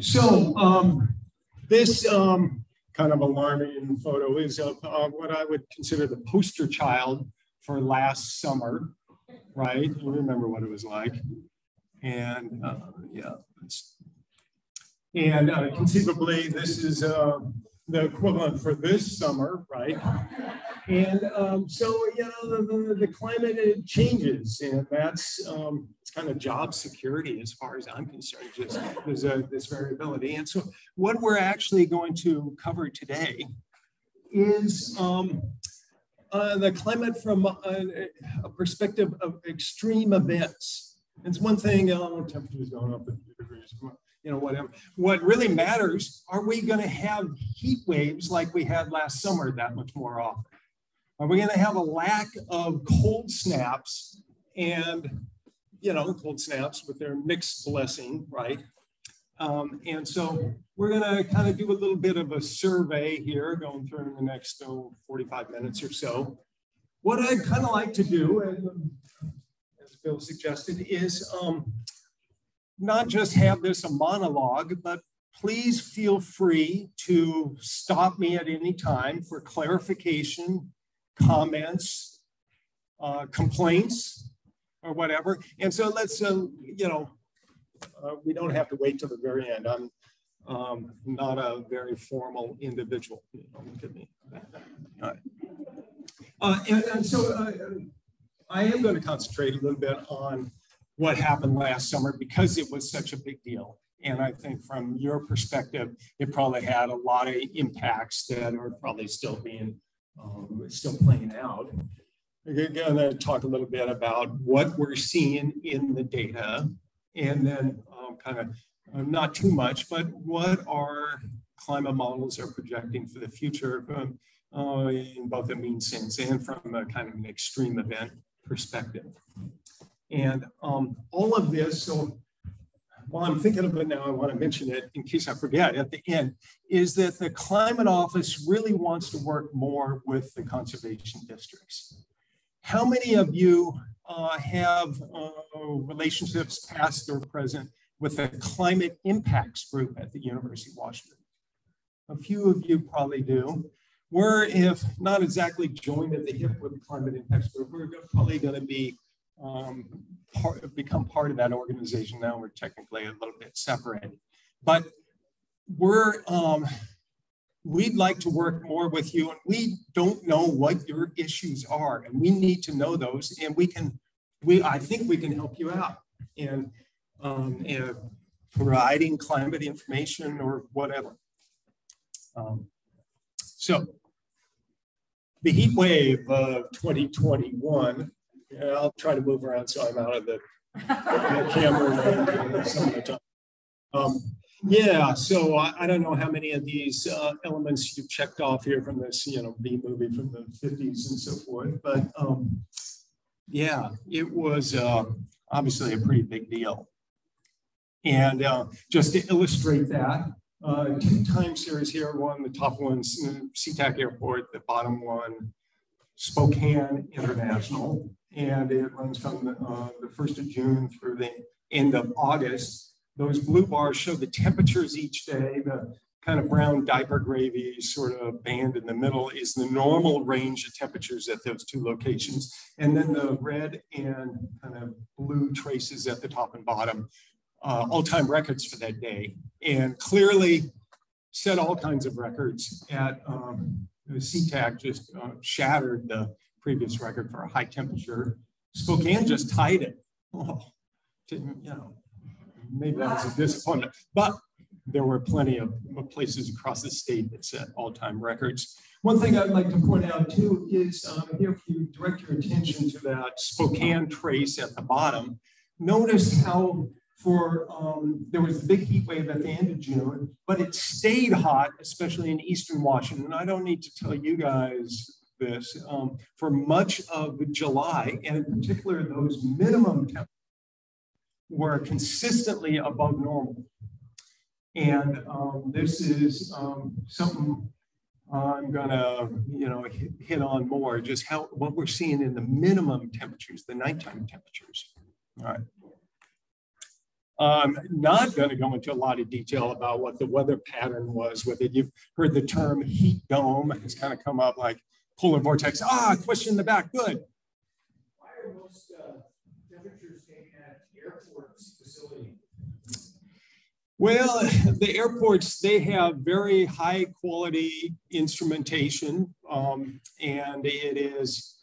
So um, this um, kind of alarming photo is of uh, what I would consider the poster child for last summer, right? You remember what it was like. And uh, yeah, and uh, conceivably this is uh, the equivalent for this summer, right? And um, so, you know, the, the, the, climate changes, and that's um, it's kind of job security as far as I'm concerned. Just there's a, this variability, and so what we're actually going to cover today is um, uh, the climate from a, a, perspective of extreme events. It's one thing, oh, temperature's going up a few degrees you know, whatever. What really matters, are we going to have heat waves like we had last summer that much more often? Are we going to have a lack of cold snaps and, you know, cold snaps with their mixed blessing, right? Um, and so we're going to kind of do a little bit of a survey here going through in the next oh, 45 minutes or so. What I'd kind of like to do, and as Bill suggested, is um, not just have this a monologue, but please feel free to stop me at any time for clarification, comments, uh, complaints, or whatever. And so let's, uh, you know, uh, we don't have to wait till the very end. I'm um, not a very formal individual. You know, look at me. Uh, and, and, so uh, I am going to concentrate a little bit on what happened last summer because it was such a big deal. And I think from your perspective, it probably had a lot of impacts that are probably still being, um, still playing out. We're going to talk a little bit about what we're seeing in the data and then um, kind of uh, not too much, but what our climate models are projecting for the future from uh, in both a mean sense and from a kind of an extreme event perspective. And um, all of this, so while I'm thinking of it now, I want to mention it in case I forget at the end, is that the Climate Office really wants to work more with the conservation districts. How many of you uh, have uh, relationships, past or present, with the Climate Impacts Group at the University of Washington? A few of you probably do. We're, if not exactly joined at the hip with the Climate Impacts Group, we're probably going to be um, part, become part of that organization now. We're technically a little bit separated, but we're um, we'd like to work more with you, and we don't know what your issues are, and we need to know those, and we can we I think we can help you out in um, in providing climate information or whatever. Um, so the heat wave of 2021 yeah, I'll try to move around so I'm out of the, the camera some of the time. Um, yeah, so I, I, don't know how many of these uh, elements you've checked off here from this, you know, B movie from the 50s and so forth, but um, yeah, it was uh, obviously a pretty big deal. And uh, just to illustrate that, uh, two time series here, one, the top one's SeaTac Airport, the bottom one, Spokane International and it runs from the, uh, the 1st of June through the end of August. Those blue bars show the temperatures each day. The kind of brown diaper gravy sort of band in the middle is the normal range of temperatures at those two locations. And then the red and kind of blue traces at the top and bottom, uh, all-time records for that day. And clearly set all kinds of records at um, SeaTac just uh, shattered the previous record for a high temperature. Spokane just tied it. Oh, didn't, you know, maybe that was a disappointment, but there were plenty of places across the state that set all-time records. One thing I'd like to point out too is um, here, if you direct your attention to that Spokane trace at the bottom, notice how for um, there was a big heat wave at the end of June, but it stayed hot, especially in eastern Washington. I don't need to tell you guys this um, for much of July, and in particular, those minimum temperatures were consistently above normal. And um, this is um, something I'm gonna, you know, hit, hit, on more, just how what we're seeing in the minimum temperatures, the nighttime temperatures. All right. I'm not going to go into a lot of detail about what the weather pattern was with it. You've heard the term heat dome. It's kind of come up like polar vortex. Ah, question in the back. Good. Why are most uh, temperatures staying at airports facility? Well, the airports, they have very high quality instrumentation, um, and it is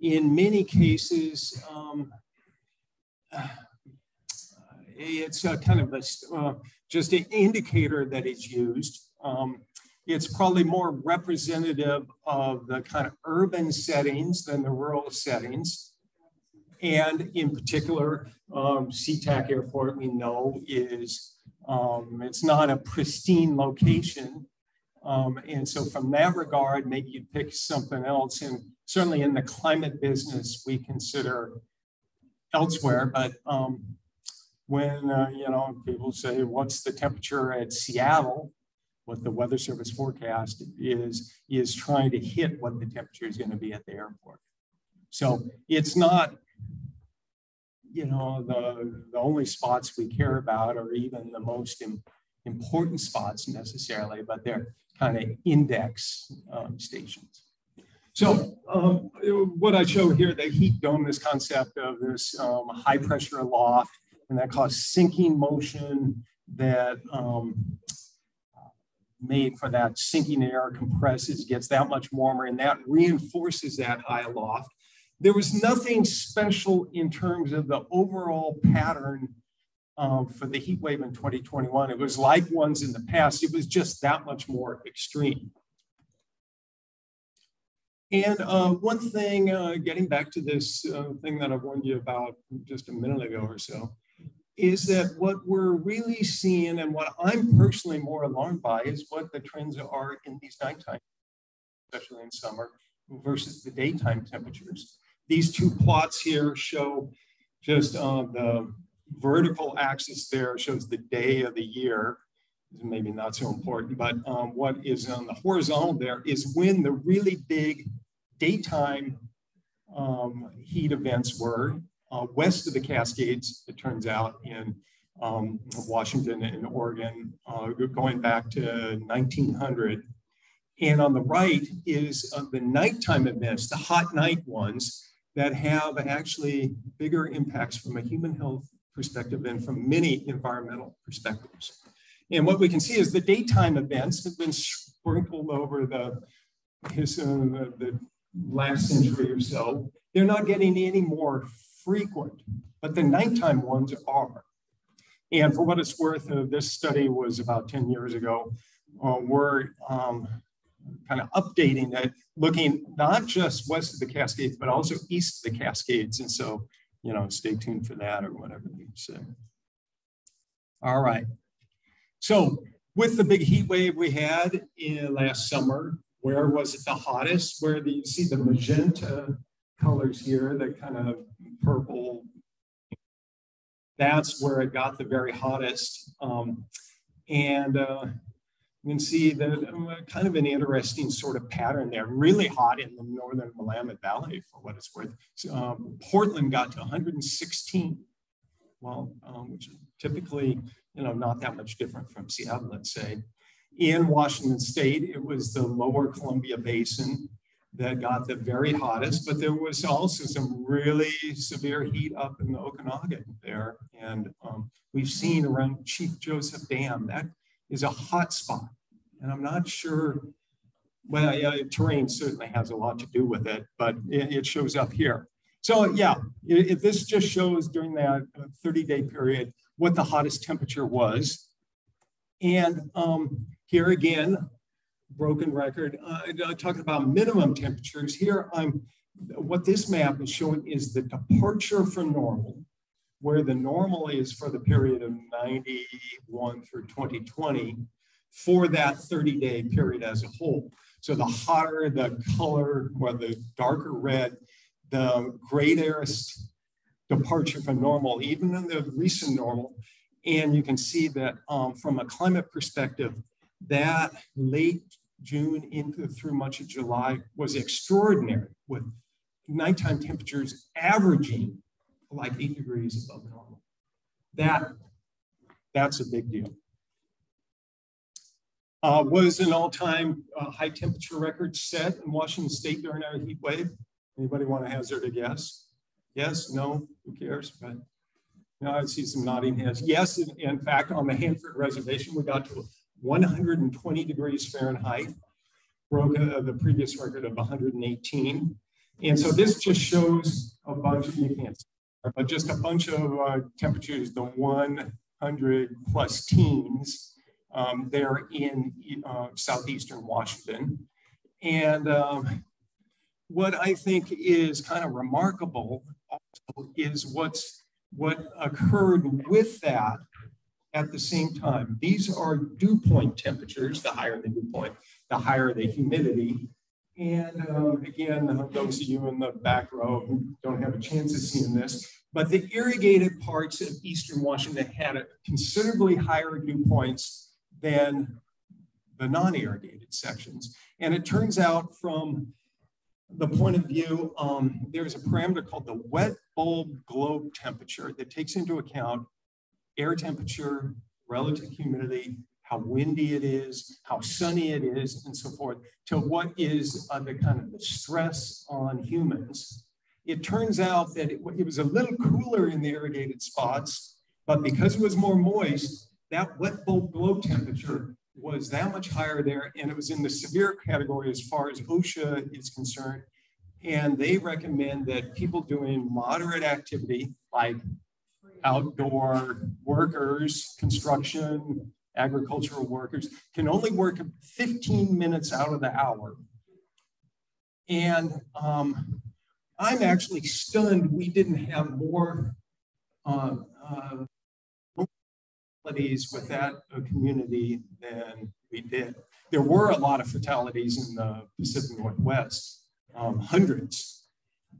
in many cases, um, it's a kind of a, uh, just an indicator that is used. Um, it's probably more representative of the kind of urban settings than the rural settings. And in particular, um, SeaTac Airport, we know, is um, it's not a pristine location. Um, and so from that regard, maybe you'd pick something else. And certainly in the climate business, we consider elsewhere, but um, when uh, you know people say what's the temperature at Seattle, what the Weather Service forecast is is trying to hit what the temperature is going to be at the airport. So it's not you know the the only spots we care about or even the most Im important spots necessarily, but they're kind of index um, stations. So um, what I show here, the heat dome, this concept of this um, high pressure aloft and that caused sinking motion that um, made for that sinking air compresses, gets that much warmer, and that reinforces that high aloft. There was nothing special in terms of the overall pattern um, for the heat wave in 2021. It was like ones in the past, it was just that much more extreme. And uh, one thing, uh, getting back to this uh, thing that I warned you about just a minute ago or so, is that what we're really seeing and what I'm personally more alarmed by is what the trends are in these nighttime, especially in summer, versus the daytime temperatures. These two plots here show just uh, the vertical axis there shows the day of the year, maybe not so important, but um, what is on the horizontal there is when the really big daytime um, heat events were uh, west of the Cascades, it turns out, in um, Washington and Oregon, uh, going back to 1900. And on the right is uh, the nighttime events, the hot night ones that have actually bigger impacts from a human health perspective and from many environmental perspectives. And what we can see is the daytime events have been sprinkled over the, his, uh, the, the last century or so. They're not getting any more frequent, but the nighttime ones are. And for what it's worth, uh, this study was about 10 years ago. Uh, we're um, kind of updating it, looking not just west of the Cascades, but also east of the Cascades. And so, you know, stay tuned for that or whatever you say. All right. So with the big heat wave we had in last summer, where was it the hottest? Where do you see the magenta colors here, that kind of purple. That's where it got the very hottest. Um, and uh, you can see that uh, kind of an interesting sort of pattern there. Really hot in the northern Willamette Valley, for what it's worth. So, um, Portland got to 116, well, um, which is typically, you know, not that much different from Seattle, let's say. In Washington State, it was the lower Columbia Basin that got the very hottest, but there was also some really severe heat up in the Okanagan there. And um, we've seen around Chief Joseph Dam, that is a hot spot. And I'm not sure, well, yeah, terrain certainly has a lot to do with it, but it, it shows up here. So yeah, if this just shows during that 30 day period what the hottest temperature was. And um, here again, broken record. Uh, talking about minimum temperatures here, I'm what this map is showing is the departure from normal, where the normal is for the period of 91 through 2020 for that 30 day period as a whole. So the hotter the color or the darker red, the greatest departure from normal, even in the recent normal. And you can see that um, from a climate perspective, that late June into through much of July was extraordinary with nighttime temperatures averaging like eight degrees above normal. That That's a big deal. Uh, was an all-time uh, high temperature record set in Washington State during our heat wave? Anybody want to hazard a guess? Yes, no, who cares? But now I see some nodding heads. Yes, in, in fact, on the Hanford Reservation, we got to 120 degrees Fahrenheit, broke uh, the previous record of 118. And so this just shows a bunch of, you can't see, but just a bunch of uh, temperatures, the 100 plus teens um, there in uh, southeastern Washington. And um, what I think is kind of remarkable is what's what occurred with that at the same time. These are dew point temperatures. The higher the dew point, the higher the humidity. And um, again, those of you in the back row who don't have a chance of seeing this, but the irrigated parts of Eastern Washington had a considerably higher dew points than the non-irrigated sections. And it turns out from the point of view, um, there's a parameter called the wet bulb globe temperature that takes into account air temperature, relative humidity, how windy it is, how sunny it is, and so forth, to what is uh, the kind of the stress on humans. It turns out that it, it was a little cooler in the irrigated spots, but because it was more moist, that wet bulb globe temperature was that much higher there, and it was in the severe category as far as OSHA is concerned. And they recommend that people doing moderate activity, like outdoor workers, construction, agricultural workers, can only work 15 minutes out of the hour. And um, I'm actually stunned we didn't have more uh, uh, fatalities with that uh, community than we did. There were a lot of fatalities in the Pacific Northwest, um, hundreds,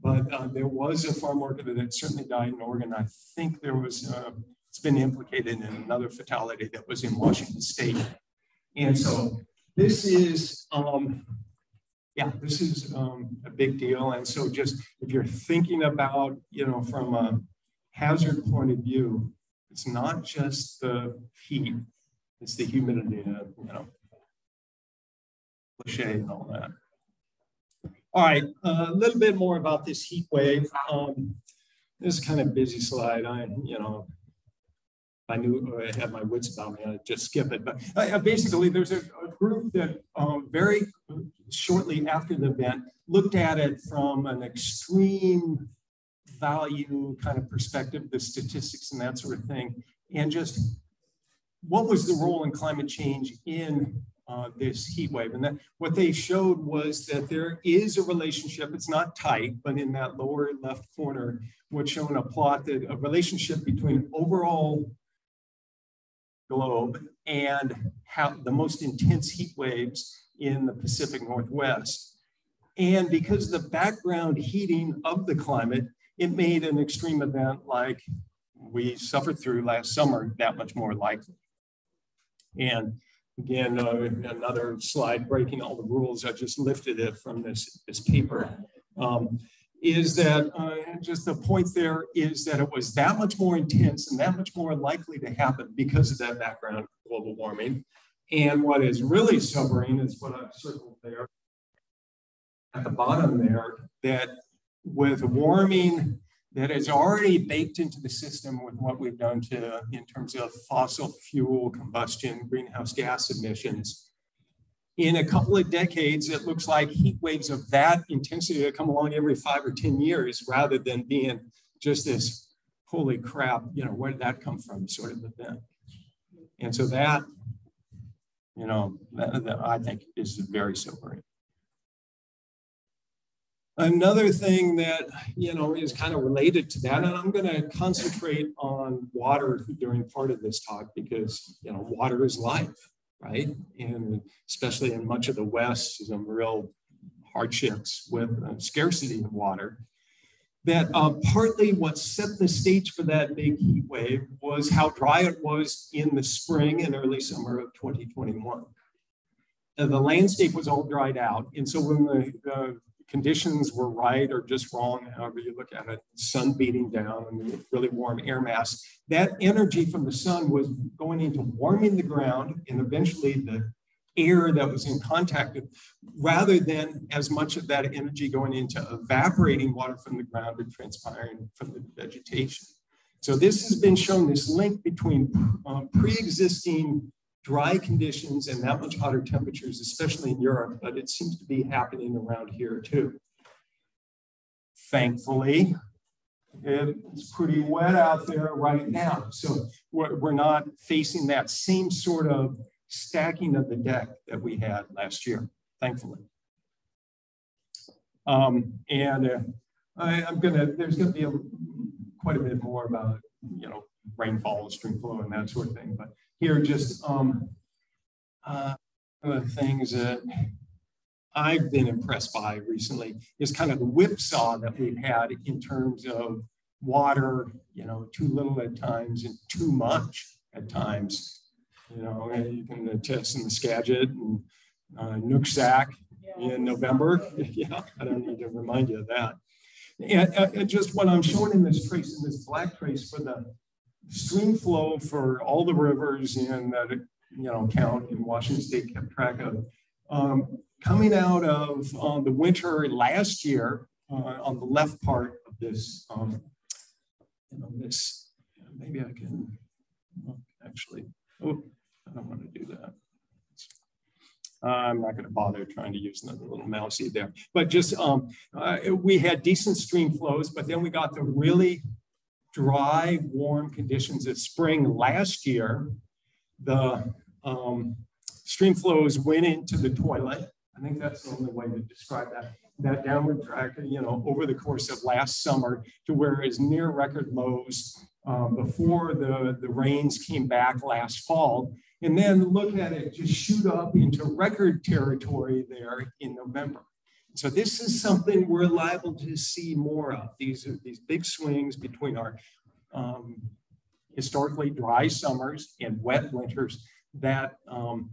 but uh, there was a farm worker that certainly died in Oregon. I think there was, uh, it's been implicated in another fatality that was in Washington State. And so this is, um, yeah, this is um, a big deal. And so just if you're thinking about, you know, from a hazard point of view, it's not just the heat, it's the humidity, you know, cliche and all that. All right, uh, a little bit more about this heat wave. Um, this is kind of busy slide. I, you know, I knew I had my wits about me, I'd just skip it. But uh, basically, there's a, a group that um, very shortly after the event looked at it from an extreme value kind of perspective, the statistics and that sort of thing, and just what was the role in climate change in uh, this heat wave. And that what they showed was that there is a relationship, it's not tight, but in that lower left corner, what's shown a plot that a relationship between overall globe and how the most intense heat waves in the Pacific Northwest. And because the background heating of the climate it made an extreme event like we suffered through last summer that much more likely. And again, uh, another slide breaking all the rules. I just lifted it from this, this paper. Um, is that uh, just the point there is that it was that much more intense and that much more likely to happen because of that background global warming. And what is really sobering is what I've circled there at the bottom there, that with warming that is already baked into the system with what we've done to in terms of fossil fuel combustion, greenhouse gas emissions. In a couple of decades, it looks like heat waves of that intensity that come along every five or 10 years rather than being just this holy crap, you know, where did that come from sort of event. And so that, you know, that, that I think is very sobering. Another thing that, you know, is kind of related to that, and I'm going to concentrate on water during part of this talk because, you know, water is life, right? And especially in much of the West, some real hardships with uh, scarcity of water. That uh, partly what set the stage for that big heat wave was how dry it was in the spring and early summer of 2021. And the landscape was all dried out. And so when the, the conditions were right or just wrong, however you look at it, sun beating down and really warm air mass. That energy from the sun was going into warming the ground and eventually the air that was in contact with, rather than as much of that energy going into evaporating water from the ground and transpiring from the vegetation. So this has been shown, this link between um, pre-existing dry conditions and that much hotter temperatures, especially in Europe, but it seems to be happening around here too. Thankfully, it's pretty wet out there right now. So we're, not facing that same sort of stacking of the deck that we had last year, thankfully. Um, and uh, I, am gonna, there's gonna be a, quite a bit more about, you know, rainfall, stream flow and that sort of thing. But here just um, uh, one of the things that I've been impressed by recently is kind of the whipsaw that we've had in terms of water, you know, too little at times and too much at times. You know, you can attest in the Skagit and uh, Nooksack in November. yeah, I don't need to remind you of that. And, and, just what I'm showing in this trace, in this black trace for the stream flow for all the rivers in that you know count in Washington State kept track of. Um, coming out of uh, the winter last year uh, on the left part of this, um, you know, this, maybe I can actually, oh, I don't want to do that. I'm not going to bother trying to use another little mousey there, but just um, uh, we had decent stream flows, but then we got the really dry, warm conditions of spring last year. The um, stream flows went into the toilet. I think that's the only way to describe that. That downward track, you know, over the course of last summer to where it's near record lows um, before the, the rains came back last fall. And then look at it just shoot up into record territory there in November. So this is something we're liable to see more of. These are these big swings between our um, historically dry summers and wet winters. That um,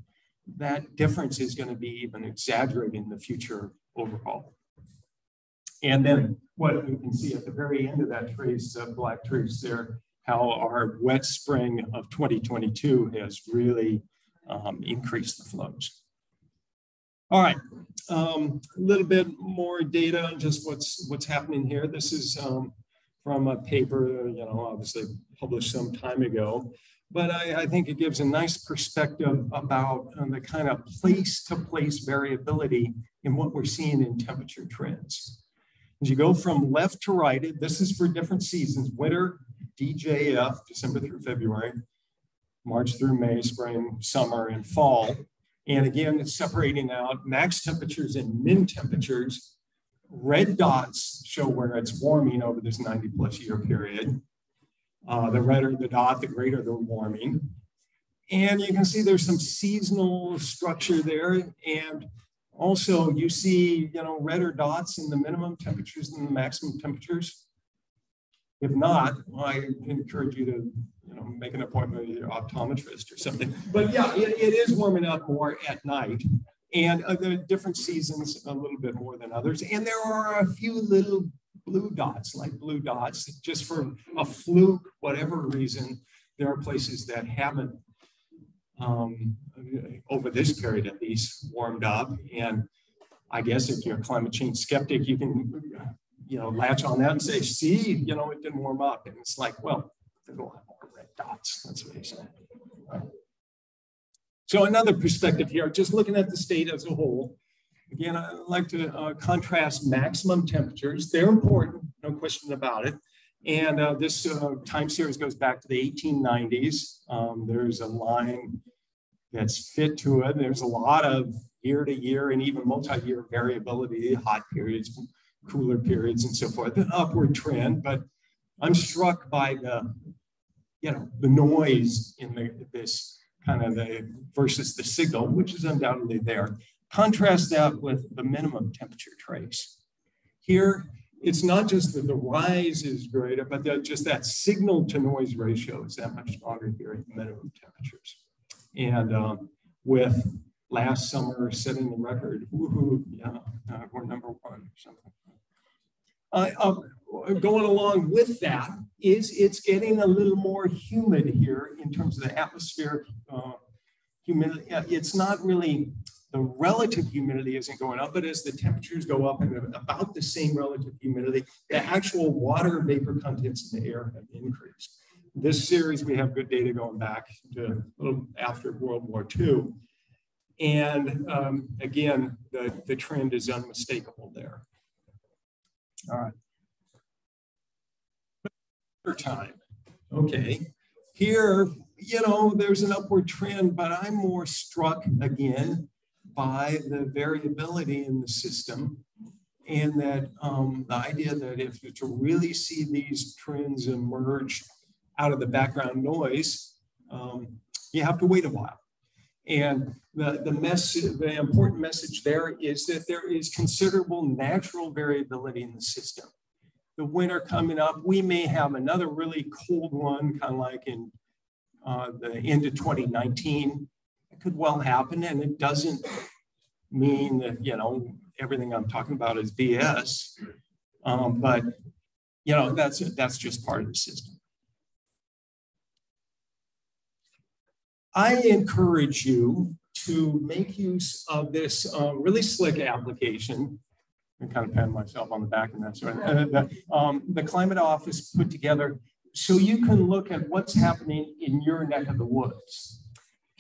that difference is going to be even exaggerated in the future overall. And then what we can see at the very end of that trace, uh, black trace there, how our wet spring of 2022 has really um, increased the flows. All right, um, a little bit more data on just what's what's happening here. This is um, from a paper, you know, obviously published some time ago, but I, I think it gives a nice perspective about um, the kind of place-to-place variability in what we're seeing in temperature trends. As you go from left to right, this is for different seasons, winter, DJF, December through February, March through May, spring, summer, and fall. And again, separating out max temperatures and min temperatures. Red dots show where it's warming over this 90 plus year period. Uh, the redder the dot, the greater the warming. And you can see there's some seasonal structure there. And also you see, you know, redder dots in the minimum temperatures and the maximum temperatures. If not, I encourage you to you know, make an appointment with your optometrist or something. But yeah, it, it is warming up more at night. And uh, the different seasons a little bit more than others. And there are a few little blue dots, like blue dots, just for a fluke, whatever reason. There are places that haven't, um, over this period at least, warmed up. And I guess if you're a climate change skeptic, you can you know, latch on that and say, see, you know, it didn't warm up. And it's like, well, they don't have more red dots. What he's saying. So another perspective here, just looking at the state as a whole. Again, I like to uh, contrast maximum temperatures. They're important, no question about it. And uh, this uh, time series goes back to the 1890s. Um, there's a line that's fit to it. There's a lot of year to year and even multi-year variability, hot periods, cooler periods and so forth, an upward trend. But I'm struck by the, you know, the noise in the, this kind of the versus the signal, which is undoubtedly there. Contrast that with the minimum temperature trace. Here, it's not just that the rise is greater, but that just that signal to noise ratio is that much stronger here at the minimum temperatures. And um, with last summer setting the record. Woohoo, yeah, uh, we're number one or something. Uh, uh, going along with that is it's getting a little more humid here in terms of the atmospheric uh, humidity. It's not really, the relative humidity isn't going up, but as the temperatures go up and about the same relative humidity, the actual water vapor contents in the air have increased. This series, we have good data going back to a little after World War II. And um, again, the, the trend is unmistakable there. All right. Time. Okay. Here, you know, there's an upward trend, but I'm more struck again by the variability in the system and that um, the idea that if to really see these trends emerge out of the background noise, um, you have to wait a while. And the, the, message, the important message there is that there is considerable natural variability in the system. The winter coming up, we may have another really cold one, kind of like in uh, the end of 2019. It could well happen, and it doesn't mean that, you know, everything I'm talking about is BS. Um, but, you know, that's, that's just part of the system. I encourage you to make use of this uh, really slick application. I kind of pat myself on the back and that right. Uh, the, um, the Climate Office put together so you can look at what's happening in your neck of the woods.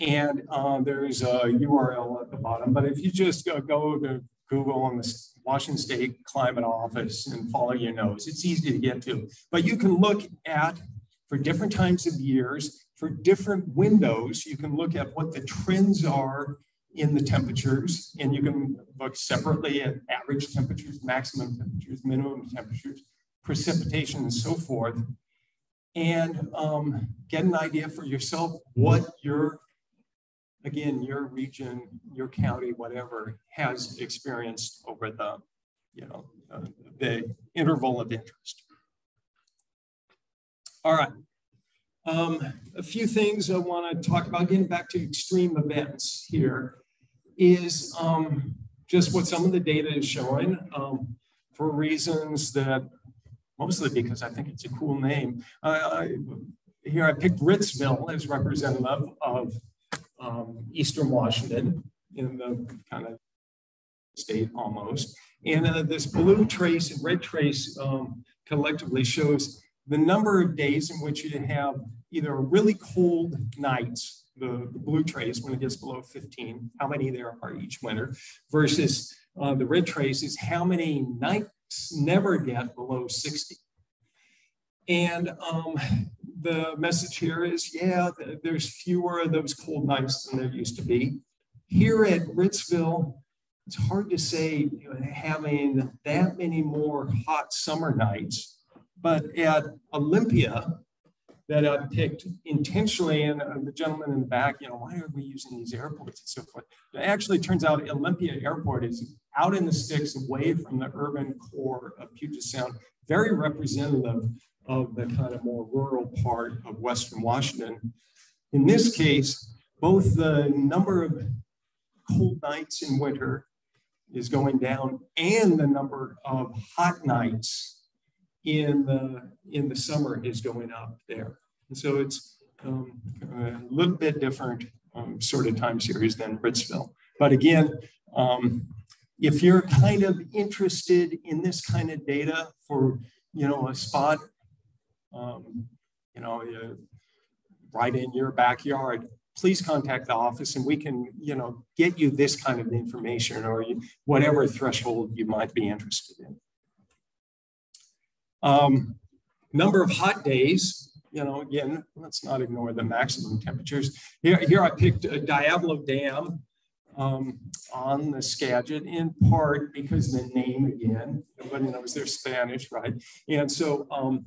And uh, there's a URL at the bottom, but if you just go, go to Google on the Washington State Climate Office and follow your nose, it's easy to get to. But you can look at, for different times of years, for different windows, you can look at what the trends are in the temperatures, and you can look separately at average temperatures, maximum temperatures, minimum temperatures, precipitation, and so forth, and um, get an idea for yourself what your, again, your region, your county, whatever, has experienced over the, you know, uh, the interval of interest. All right. Um, a few things I want to talk about, getting back to extreme events here, is um, just what some of the data is showing um, for reasons that mostly because I think it's a cool name. I, here I picked Ritzville as representative of um, Eastern Washington in the kind of state almost. And uh, this blue trace and red trace um, collectively shows the number of days in which you have either really cold nights, the, the, blue trace when it gets below 15, how many there are each winter, versus uh, the red trace is how many nights never get below 60. And um, the message here is, yeah, there's fewer of those cold nights than there used to be. Here at Ritzville, it's hard to say you know, having that many more hot summer nights, but at Olympia, that I picked intentionally, and uh, the gentleman in the back, you know, why are we using these airports and so forth? It actually turns out Olympia Airport is out in the sticks, away from the urban core of Puget Sound, very representative of the kind of more rural part of Western Washington. In this case, both the number of cold nights in winter is going down and the number of hot nights in the in the summer is going up there. And so it's um, a little bit different um, sort of time series than Ritzville. But again, um, if you're kind of interested in this kind of data for you know a spot, um, you know, right in your backyard, please contact the office and we can you know get you this kind of information or whatever threshold you might be interested in. Um, number of hot days, you know, again, let's not ignore the maximum temperatures. Here, here I picked a Diablo Dam um, on the Skagit in part because the name again, nobody knows they're Spanish, right? And so um,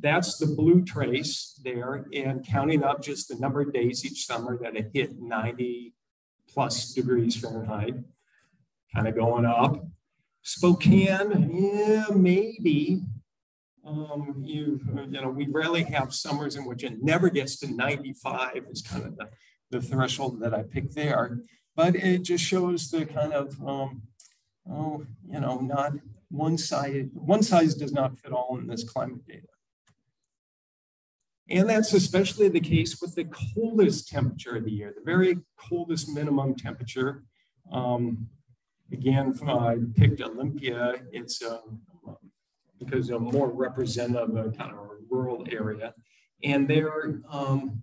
that's the blue trace there and counting up just the number of days each summer that it hit 90 plus degrees Fahrenheit, kind of going up. Spokane, yeah, maybe um, you, you know, we rarely have summers in which it never gets to 95 is kind of the, the threshold that I picked there. but it just shows the kind of, um, oh, you know, not one size, one size does not fit all in this climate data. And that's especially the case with the coldest temperature of the year, the very coldest minimum temperature. Um, again, I picked Olympia. It's um, because they're more representative of kind of a rural area. And there, um,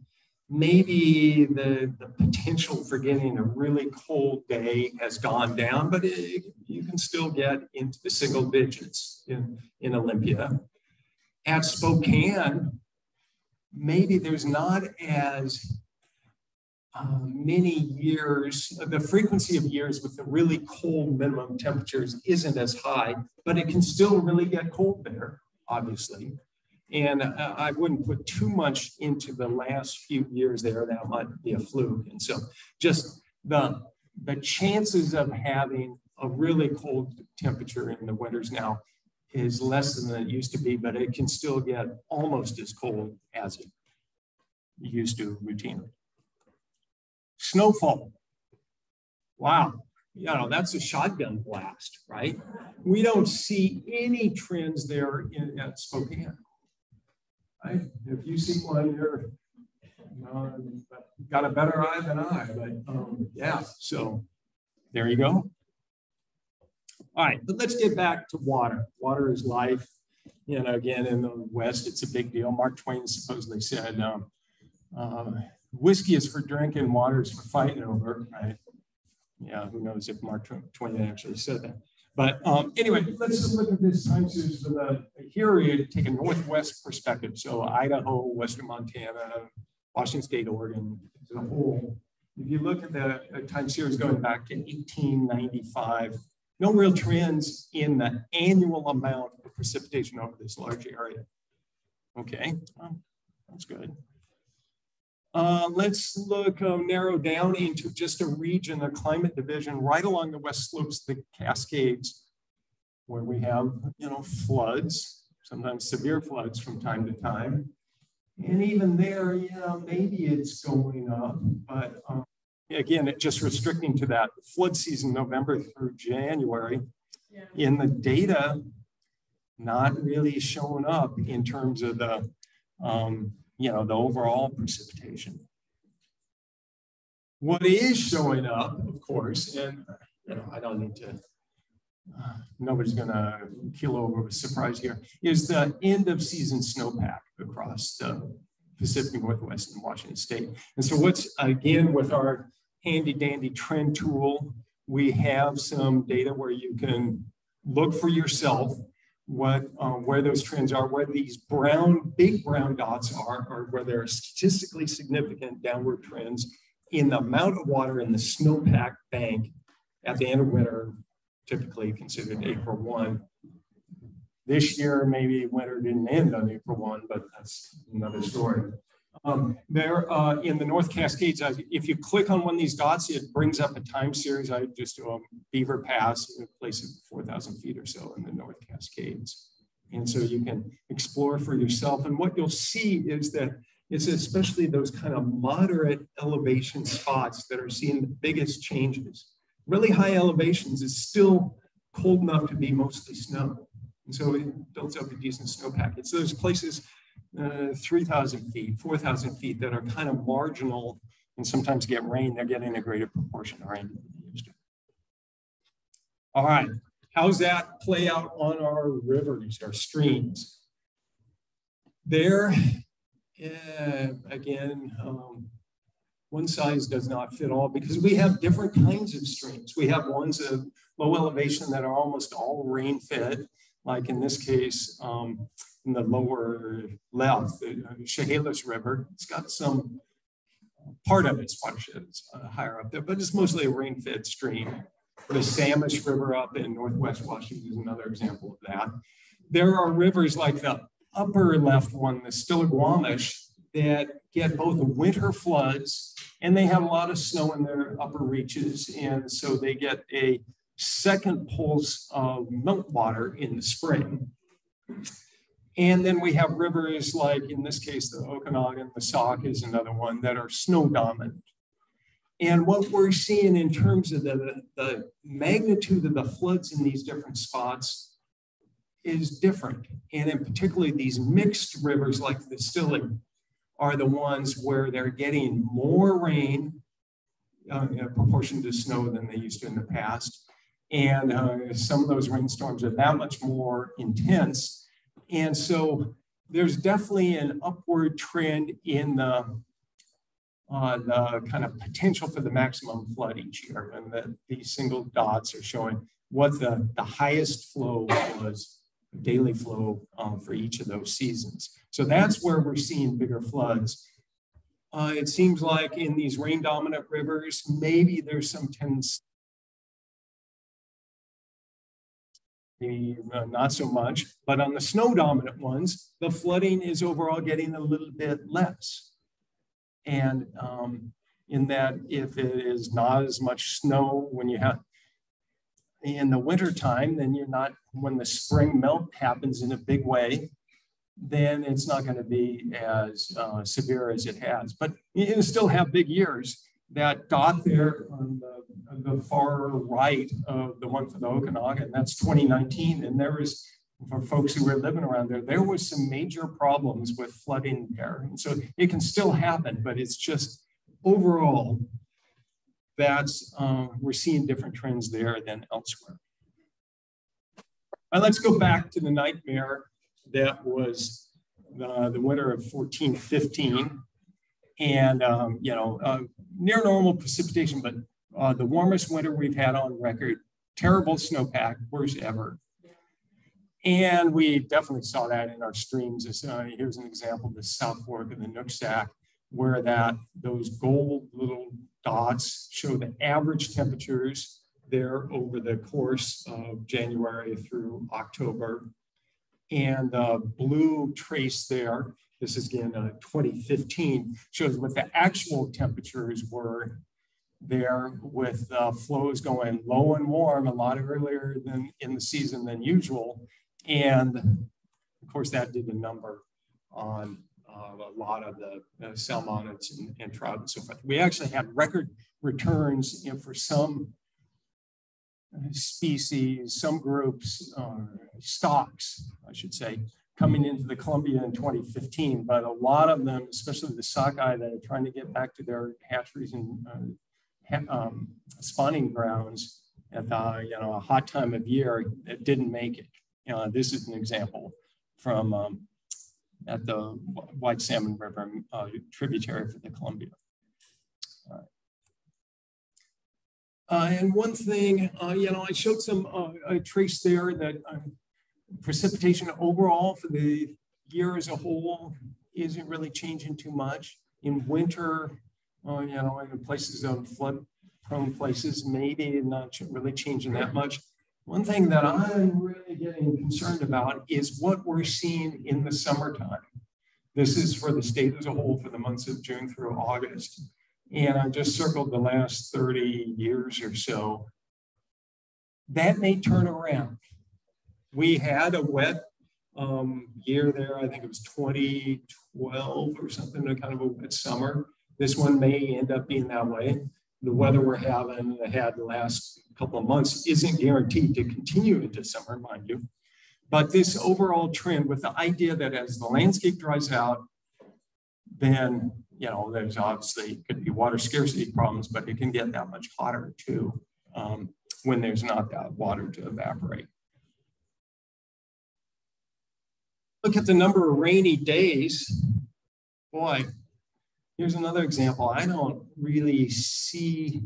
maybe the, the potential for getting a really cold day has gone down, but it, you can still get into the single digits in, in Olympia. At Spokane, maybe there's not as uh, many years, the frequency of years with the really cold minimum temperatures isn't as high, but it can still really get cold there, obviously. And uh, I wouldn't put too much into the last few years there. That might be a fluke. And so just the, the chances of having a really cold temperature in the winters now is less than it used to be, but it can still get almost as cold as it used to routinely. Snowfall. Wow, you know, that's a shotgun blast, right? We don't see any trends there in, at Spokane. Right? If you see one, you're uh, got a better eye than I, but um, yeah, so there you go. All right, but let's get back to water. Water is life. You know, again, in the West, it's a big deal. Mark Twain supposedly said, um, uh, whiskey is for drinking, water is for fighting over, right? Yeah, who knows if Mark Twain actually said that. But um, anyway, let's look at this time series for the here we take a northwest perspective. So Idaho, Western Montana, Washington State, Oregon as a whole. If you look at the time series going back to 1895, no real trends in the annual amount of precipitation over this large area. Okay, well, that's good. Uh, let's look uh, narrow down into just a region, a climate division right along the west slopes of the Cascades, where we have, you know, floods, sometimes severe floods from time to time. And even there, yeah, maybe it's going up, but um, again, it just restricting to that flood season, November through January. Yeah. In the data, not really showing up in terms of the um, you know, the overall precipitation. What is showing up, of course, and you know, I don't need to, uh, nobody's gonna kill over a surprise here, is the end of season snowpack across the Pacific Northwest and Washington State. And so what's, again, with our handy dandy trend tool, we have some data where you can look for yourself what um, where those trends are, where these brown, big brown dots are, or where there are statistically significant downward trends in the amount of water in the snowpack bank at the end of winter, typically considered April 1. This year, maybe winter didn't end on April 1, but that's another story. Um, there uh, in the North Cascades, I, if you click on one of these dots, it brings up a time series. I just do a Beaver Pass, a place of 4,000 feet or so in the North Cascades. And so you can explore for yourself. And what you'll see is that it's especially those kind of moderate elevation spots that are seeing the biggest changes. Really high elevations is still cold enough to be mostly snow. And so it builds up a decent snowpack. It's those places uh, 3,000 feet, 4,000 feet that are kind of marginal and sometimes get rain, they're getting a greater proportion of rain All right, how's that play out on our rivers, our streams? There, uh, again, um, one size does not fit all because we have different kinds of streams. We have ones of low elevation that are almost all rain fed, like in this case, um, in the lower left, the uh, Chehalis River. It's got some part of its watershed uh, higher up there, but it's mostly a rain-fed stream. The Samish River up in Northwest Washington is another example of that. There are rivers like the upper left one, the Stillaguamish, that get both winter floods and they have a lot of snow in their upper reaches. And so they get a second pulse of meltwater in the spring. And then we have rivers like, in this case, the Okanagan, the Sauk is another one that are snow dominant. And what we're seeing in terms of the, the magnitude of the floods in these different spots is different. And in particularly these mixed rivers like the Stilling are the ones where they're getting more rain uh, in proportion to snow than they used to in the past. And uh, some of those rainstorms are that much more intense. And so there's definitely an upward trend in the, uh, the kind of potential for the maximum flood each year. And the, these single dots are showing what the, the highest flow was, daily flow um, for each of those seasons. So that's where we're seeing bigger floods. Uh, it seems like in these rain dominant rivers, maybe there's some tendency uh, not so much. But on the snow dominant ones, the flooding is overall getting a little bit less. And um, in that, if it is not as much snow when you have in the winter time, then you're not, when the spring melt happens in a big way, then it's not going to be as uh, severe as it has. But you can still have big years. That dot there on the the far right of the one for the Okanogan. That's 2019. And there was, for folks who were living around there, there was some major problems with flooding there. And so it can still happen, but it's just overall, that's, uh, we're seeing different trends there than elsewhere. And let's go back to the nightmare that was uh, the winter of 14, 15 and um, you know uh, near normal precipitation, but uh, the warmest winter we've had on record, terrible snowpack, worst ever. And we definitely saw that in our streams. Uh, here's an example the South Fork of the Nooksack, where that those gold little dots show the average temperatures there over the course of January through October. And the blue trace there, this is again uh, 2015, shows what the actual temperatures were there with uh, flows going low and warm a lot earlier than in the season than usual. And of course, that did a number on uh, a lot of the uh, salmonids and, and, trout and so forth. We actually had record returns you know, for some species, some groups, uh, stocks, I should say, coming into the Columbia in 2015, but a lot of them, especially the sockeye that are trying to get back to their hatcheries and uh, um, spawning grounds at the, you know, a hot time of year, it didn't make it. You know, this is an example from um, at the White Salmon River uh, tributary for the Columbia. Uh, and one thing, uh, you know, I showed some, uh, a trace there that um, precipitation overall for the year as a whole isn't really changing too much. In winter, uh, you know, in places of flood prone places, maybe not really changing that much. One thing that I'm really getting concerned about is what we're seeing in the summertime. This is for the state as a whole for the months of June through August. And I just circled the last 30 years or so. That may turn around. We had a wet um, year there, I think it was 2012 or something, a kind of a wet summer. This one may end up being that way. The weather we're having had the last couple of months isn't guaranteed to continue into summer, mind you. But this overall trend with the idea that as the landscape dries out, then you know there's obviously could be water scarcity problems, but it can get that much hotter too um, when there's not that water to evaporate. Look at the number of rainy days. Boy, Here's another example. I don't really see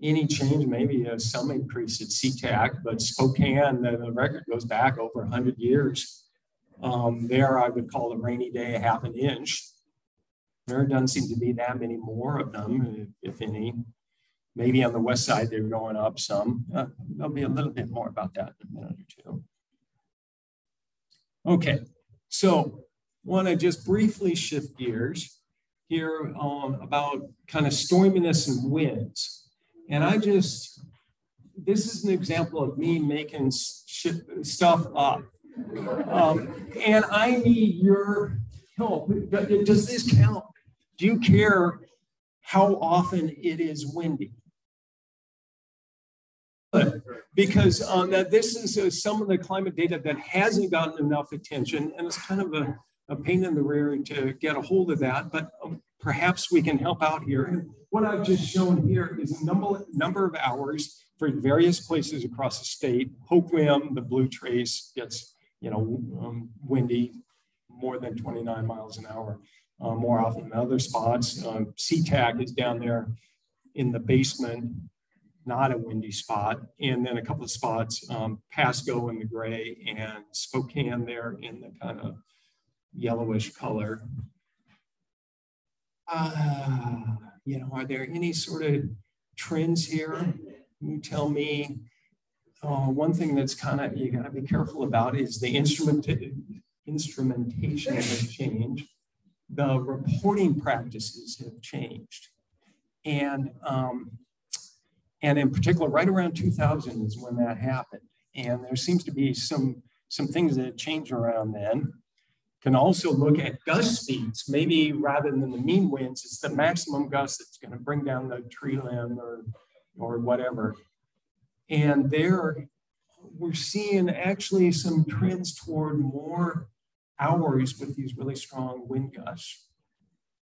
any change, maybe some increase at SeaTac, but Spokane, the, the record goes back over 100 years. Um, there, I would call a rainy day a half an inch. There doesn't seem to be that many more of them, if any. Maybe on the west side, they're going up some. Uh, there'll be a little bit more about that in a minute or two. Okay, so want to just briefly shift gears here um, about kind of storminess and winds. And I just, this is an example of me making stuff up. Um, and I need your help. Does this count? Do you care how often it is windy. Because um, this is uh, some of the climate data that hasn't gotten enough attention, and it's kind of a, a pain in the rear to get a hold of that, but um, perhaps we can help out here. And what I've just shown here is a number, number of hours for various places across the state. Hoquiam, the blue trace gets, you know, um, windy more than 29 miles an hour uh, more often than other spots. Um, SeaTac is down there in the basement, not a windy spot. And then a couple of spots, um, Pasco in the gray and Spokane there in the kind of yellowish color. Uh, you know, are there any sort of trends here? You tell me. Uh, one thing that's kind of you got to be careful about is the instrument instrumentation has changed the reporting practices have changed. And, um, and in particular, right around 2000 is when that happened. And there seems to be some, some things that change around then. Can also look at gust speeds. Maybe rather than the mean winds, it's the maximum gust that's going to bring down the tree limb or, or whatever. And there, we're seeing actually some trends toward more hours with these really strong wind gusts.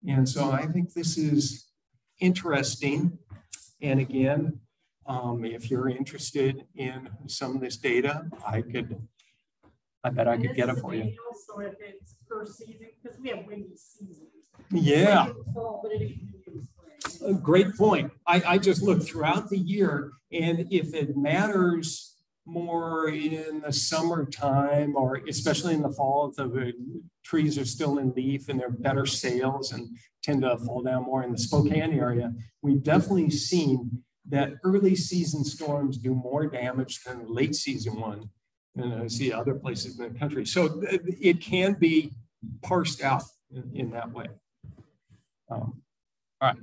And so I think this is interesting. And again, um, if you're interested in some of this data, I could, I bet I could get it for you. Also, if it's per season, because we have windy seasons. Yeah. Great point. I, I just look throughout the year, and if it matters more in the summertime or especially in the fall if the trees are still in leaf and they're better sails and tend to fall down more in the Spokane area, we've definitely seen that early season storms do more damage than late season one. And I see other places in the country. So it can be parsed out in, that way. Um, all right.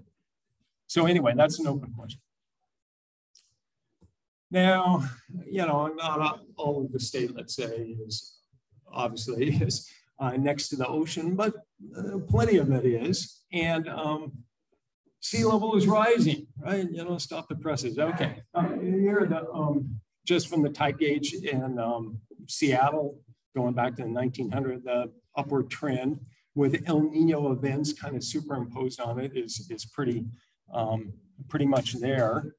So anyway, that's an open question. Now, you know, not all of the state, let's say, is obviously is uh, next to the ocean, but uh, plenty of it is. And um, sea level is rising, right? You know, stop the presses. Okay, uh, here the um, just from the tide gauge in um, Seattle, going back to the 1900, the upward trend with El Nino events kind of superimposed on it is is pretty um, pretty much there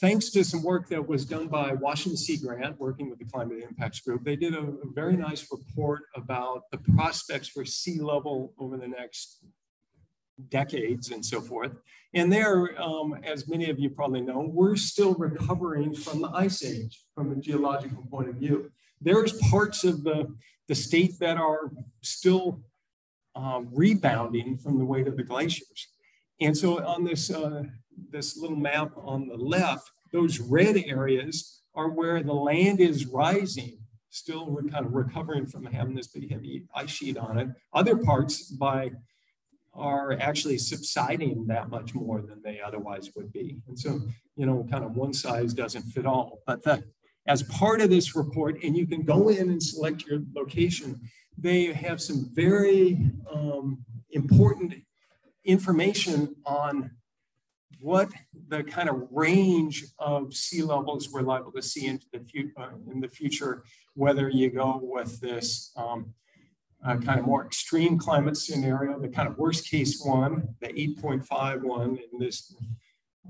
thanks to some work that was done by Washington Sea Grant, working with the Climate Impacts Group, they did a, a, very nice report about the prospects for sea level over the next decades and so forth. And there, um, as many of you probably know, we're still recovering from the ice age from a geological point of view. There's parts of the, the state that are still uh, rebounding from the weight of the glaciers. And so on this uh, this little map on the left, those red areas are where the land is rising. Still, we're kind of recovering from having this big heavy ice sheet on it. Other parts by are actually subsiding that much more than they otherwise would be. And so, you know, kind of one size doesn't fit all. But the, as part of this report, and you can go in and select your location, they have some very um, important information on what the kind of range of sea levels we're liable to see into the uh, in the future, whether you go with this um, uh, kind of more extreme climate scenario, the kind of worst case one, the 8.51 in this,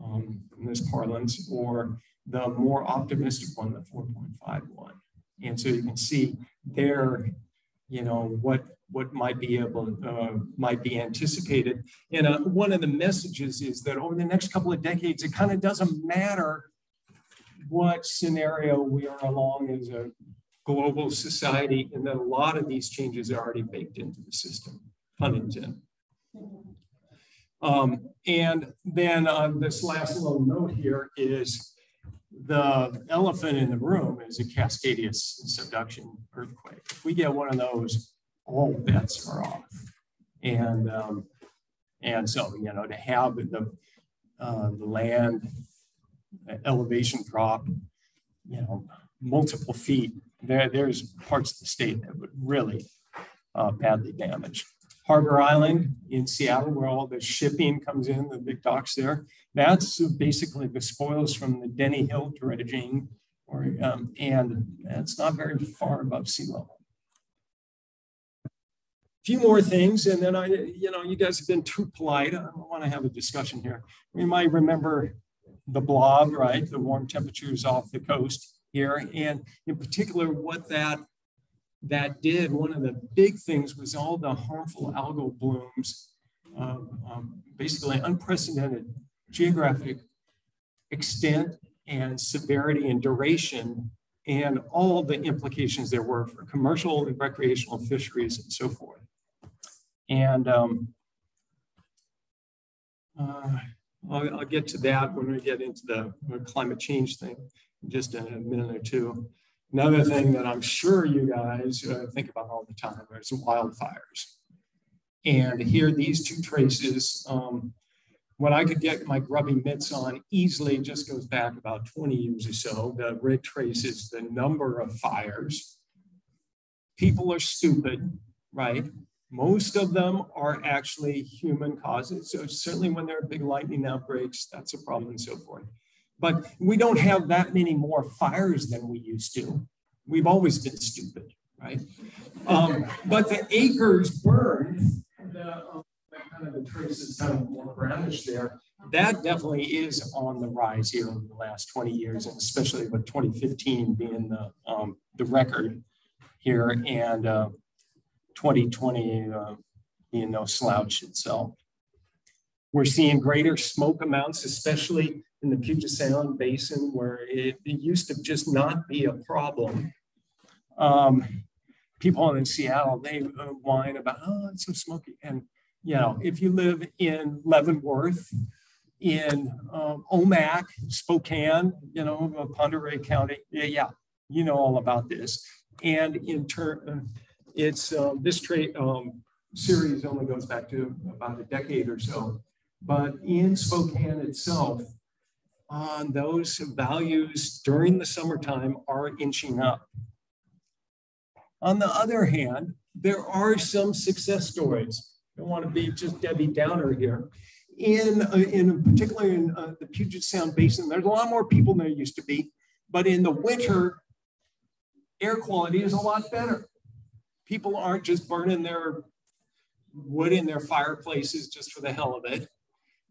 um, in this parlance, or the more optimistic one, the 4.5 one. And so you can see there, you know, what what might be able uh, might be anticipated. And uh, one of the messages is that over the next couple of decades, it kind of doesn't matter what scenario we are along as a global society, and that a lot of these changes are already baked into the system, pun intended. Um, and then uh, this last little note here is the elephant in the room is a Cascadia subduction earthquake. If we get one of those, all bets are off. And um, and so you know to have the uh, the land elevation drop, you know, multiple feet. There there's parts of the state that would really uh, badly damage. Harbor Island in Seattle, where all the shipping comes in, the big docks there. That's basically the spoils from the Denny Hill dredging, or, um, and it's not very far above sea level. Few more things, and then I, you know, you guys have been too polite. I don't want to have a discussion here. We might remember the blob, right? The warm temperatures off the coast here, and in particular, what that that did, one of the big things was all the harmful algal blooms, uh, um, basically unprecedented geographic extent and severity and duration, and all the implications there were for commercial and recreational fisheries and so forth. And um, uh, I'll, I'll, get to that when we get into the climate change thing in just in a minute or two. Another thing that I'm sure you guys uh, think about all the time is wildfires. And here, these two traces, um, when I could get my grubby mitts on easily, just goes back about 20 years or so. The red traces the number of fires. People are stupid, right? Most of them are actually human causes. So certainly when there are big lightning outbreaks, that's a problem and so forth. But we don't have that many more fires than we used to. We've always been stupid, right? Um, but the acres burned, the, um, kind of the traces kind of more brownish there, that definitely is on the rise here in the last 20 years, and especially with 2015 being the, um, the record here and uh, 2020 uh, being no slouch itself. We're seeing greater smoke amounts, especially in the Puget Sound Basin, where it, it used to just not be a problem. Um, people in Seattle, they uh, whine about, oh, it's so smoky. And, you know, if you live in Leavenworth, in um, Omak, Spokane, you know, uh, Pend County, yeah, yeah, you know all about this. And in turn, it's uh, this trait um, series only goes back to about a decade or so. But in Spokane itself, on those values during the summertime are inching up. On the other hand, there are some success stories. I don't want to be just Debbie Downer here. In, uh, in particular in uh, the Puget Sound Basin, there's a lot more people than there used to be, but in the winter, air quality is a lot better. People aren't just burning their wood in their fireplaces just for the hell of it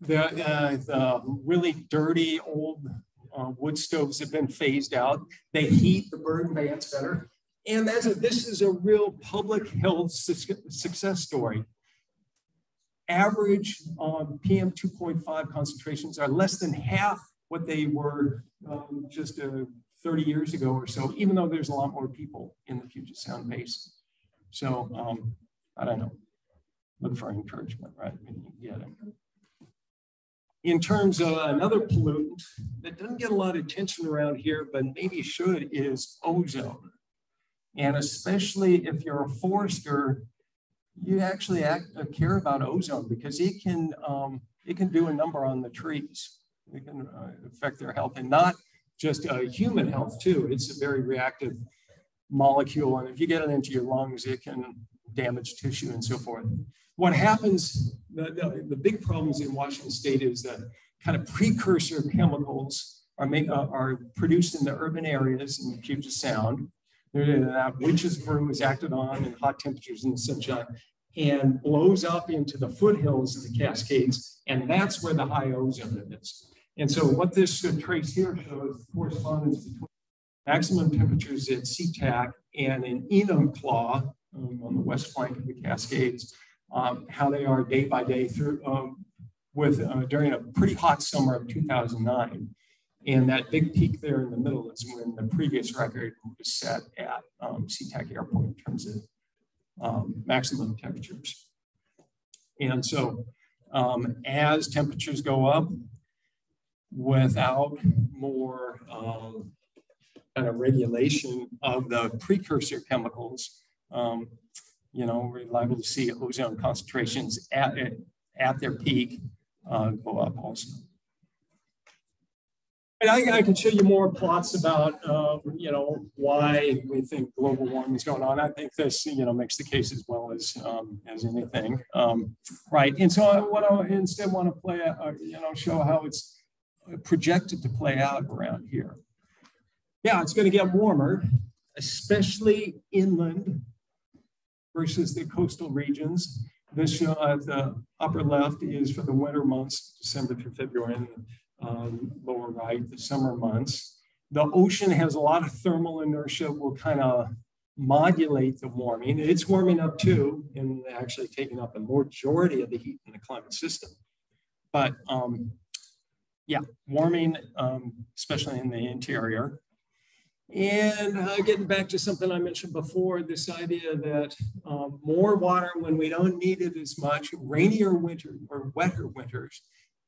the, uh, the really dirty old uh, wood stoves have been phased out. They heat the burn bans better. And that's a, this is a real public health su success story. Average um, PM 2.5 concentrations are less than half what they were um, just uh, 30 years ago or so, even though there's a lot more people in the Puget Sound Basin. So um, I don't know, look for encouragement, right? When you get it in terms of another pollutant that doesn't get a lot of attention around here, but maybe should, is ozone. And especially if you're a forester, you actually act, uh, care about ozone because it can um, it can do a number on the trees. It can uh, affect their health and not just uh, human health too. It's a very reactive molecule, and if you get it into your lungs, it can damage tissue and so forth. What happens, the, the, the big problems in Washington state is that kind of precursor chemicals are, made, uh, are produced in the urban areas in Puget Sound. That witch's brew is acted on in hot temperatures in the sunshine and blows up into the foothills of the Cascades, and that's where the high ozone is. And so what this uh, trace here shows correspondence between maximum temperatures at SeaTac and in Enumclaw um, on the west flank of the Cascades, um, how they are day by day through um, with uh, during a pretty hot summer of 2009. And that big peak there in the middle is when the previous record was set at um, SeaTac Airport in terms of um, maximum temperatures. And so um, as temperatures go up, without more um, kind of regulation of the precursor chemicals, um, you know, we're liable to see ozone concentrations at, at their peak uh, go up also. And I, I can show you more plots about, um, you know, why we think global warming is going on. I think this, you know, makes the case as well as um, as anything, um, right? And so I want to instead want to play, uh, you know, show how it's projected to play out around here. Yeah, it's going to get warmer, especially inland versus the coastal regions. This show at the upper left is for the winter months, December through February, and um, lower right, the summer months. The ocean has a lot of thermal inertia, will kind of modulate the warming. It's warming up too, and actually taking up a majority of the heat in the climate system. But um, yeah, warming, um, especially in the interior. And uh, getting back to something I mentioned before, this idea that um, more water when we don't need it as much, rainier winter or wetter winters,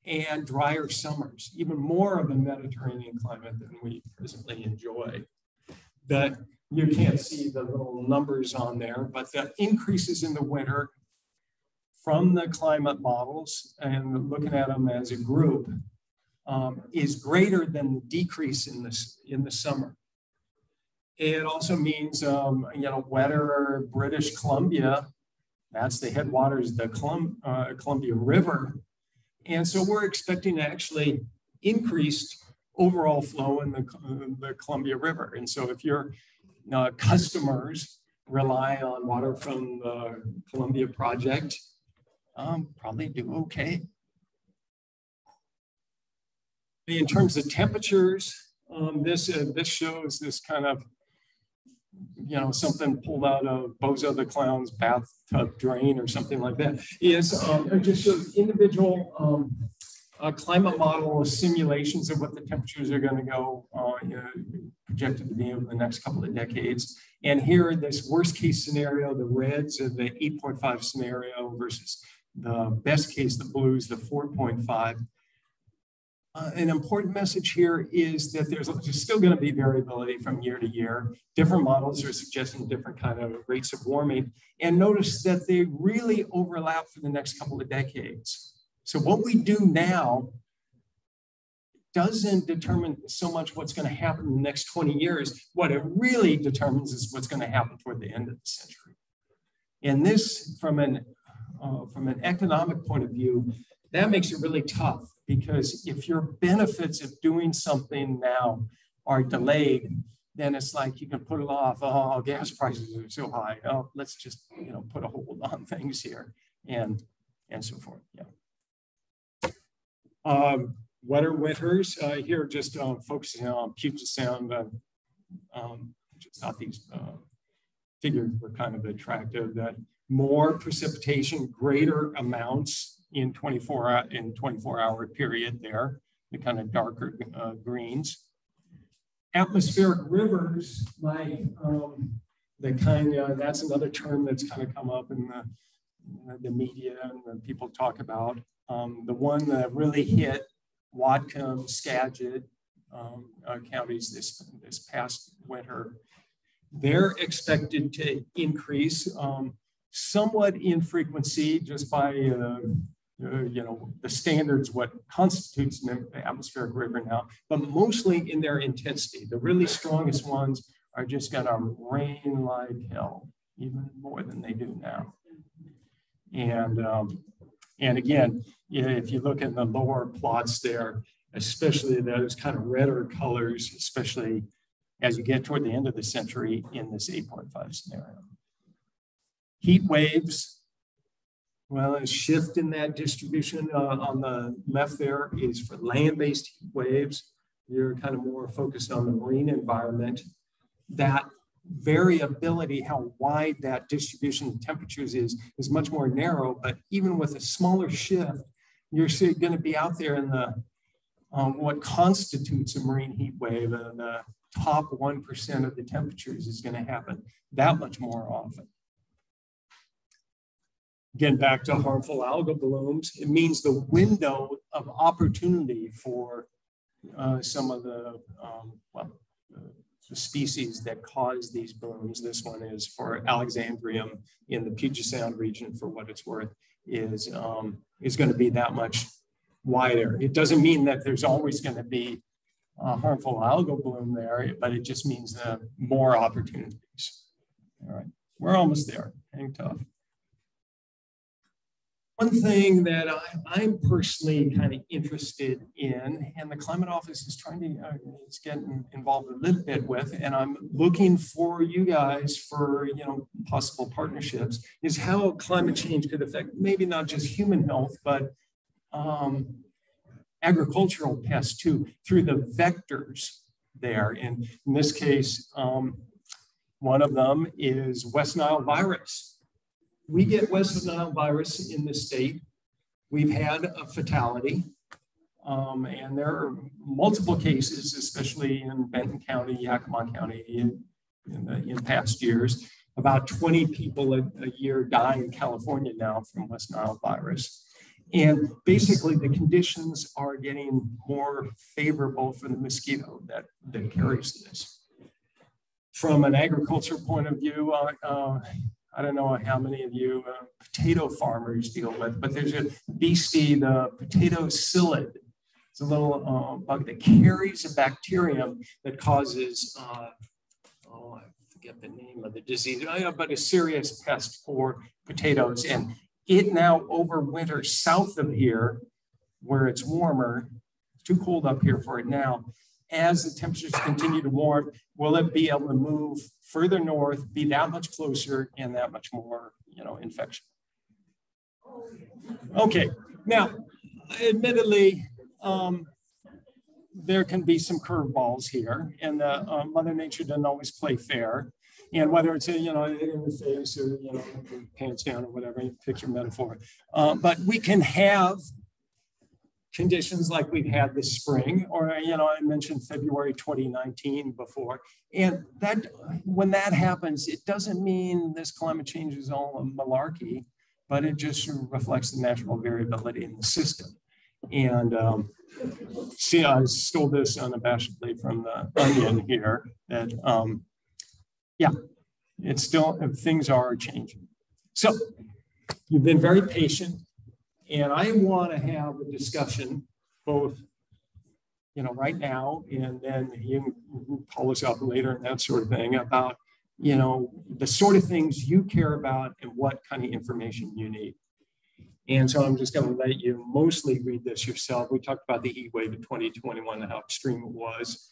and drier summers, even more of a Mediterranean climate than we presently enjoy. That you can't see the little numbers on there, but the increases in the winter from the climate models and looking at them as a group um, is greater than the decrease in this in the summer. It also means, um, you know, wetter British Columbia, that's the headwaters, the Colum uh, Columbia River, and so we're expecting actually increased overall flow in the, uh, the Columbia River. And so if your uh, customers rely on water from the Columbia project, um, probably do okay. In terms of temperatures, um, this, uh, this shows this kind of, you know, something pulled out of Bozo the Clown's bathtub drain or something like that. Is um, just shows individual um, uh, climate model simulations of what the temperatures are going to go uh, you know, projected to be over the next couple of decades. And here, this worst case scenario, the reds are the 8.5 scenario versus the best case, the blues, the 4.5. Uh, an important message here is that there's, there's still going to be variability from year to year. Different models are suggesting different kind of rates of warming. And notice that they really overlap for the next couple of decades. So what we do now doesn't determine so much what's going to happen in the next 20 years. What it really determines is what's going to happen toward the end of the century. And this, from an, uh, from an economic point of view, that makes it really tough because if your benefits of doing something now are delayed, then it's like you can put it off. Oh, gas prices are so high. Oh, let's just you know put a hold on things here, and and so forth. Yeah. Um, wetter winters uh, here, just uh, focusing on Puget Sound. Uh, um, just thought these uh, figures were kind of attractive. That more precipitation, greater amounts in 24 in 24 hour period there, the kind of darker uh, greens. Atmospheric rivers, like um, the kind of, that's another term that's kind of come up in the, the media and people talk about. Um, the one that really hit Whatcom, Skagit um, uh, counties this, this past winter, they're expected to increase um, somewhat in frequency just by uh, uh, you know, the standards, what constitutes an atmospheric river now, but mostly in their intensity. The really strongest ones are just gonna rain like hell, even more than they do now. And, um, and again, if you look at the lower plots there, especially those kind of redder colors, especially as you get toward the end of the century in this 8.5 scenario. Heat waves, well, a shift in that distribution uh, on the left there is for land-based heat waves. You're kind of more focused on the marine environment. That variability, how wide that distribution of temperatures is, is much more narrow. But even with a smaller shift, you're going to be out there in the um, what constitutes a marine heat wave, and the top 1% of the temperatures is going to happen that much more often. Again, back to harmful algal blooms, it means the window of opportunity for uh, some of the, um, well, the species that cause these blooms. This one is for Alexandrium in the Puget Sound region, for what it's worth, is, um, is going to be that much wider. It doesn't mean that there's always going to be a harmful algal bloom there, but it just means uh, more opportunities. All right, we're almost there. Hang tough. One thing that I, am personally kind of interested in, and the Climate Office is trying to uh, is getting involved a little bit with, and I'm looking for you guys for you know possible partnerships, is how climate change could affect maybe not just human health, but um, agricultural pests too, through the vectors there. And in this case, um, one of them is West Nile virus we get West Nile virus in the state. We've had a fatality, um, and there are multiple cases, especially in Benton County, Yakima County, in, in, the, in past years. About 20 people a, a year die in California now from West Nile virus. And basically, the conditions are getting more favorable for the mosquito that, that carries this. From an agriculture point of view, uh, uh, I don't know how many of you uh, potato farmers deal with, but there's a beastie, the potato psyllid. It's a little uh, bug that carries a bacterium that causes, uh, oh, I forget the name of the disease, oh, but a serious pest for potatoes. And it now overwinters south of here where it's warmer. It's too cold up here for it now as the temperatures continue to warm, will it be able to move further north, be that much closer, and that much more, you know, infection? Okay, now, admittedly, um, there can be some curveballs here, and uh, uh, Mother Nature doesn't always play fair. And whether it's a, you know in the face or you know pants down or whatever, pick your metaphor. Uh, but we can have conditions like we've had this spring, or, you know, I mentioned February 2019 before. And that, when that happens, it doesn't mean this climate change is all a malarkey, but it just reflects the natural variability in the system. And um, see, I stole this unabashedly from the onion here that, um, yeah, it's still, things are changing. So you've been very patient. And I want to have a discussion both, you know, right now and then you call us up later and that sort of thing about, you know, the sort of things you care about and what kind of information you need. And so I'm just going to let you mostly read this yourself. We talked about the heat wave of 2021 and how extreme it was.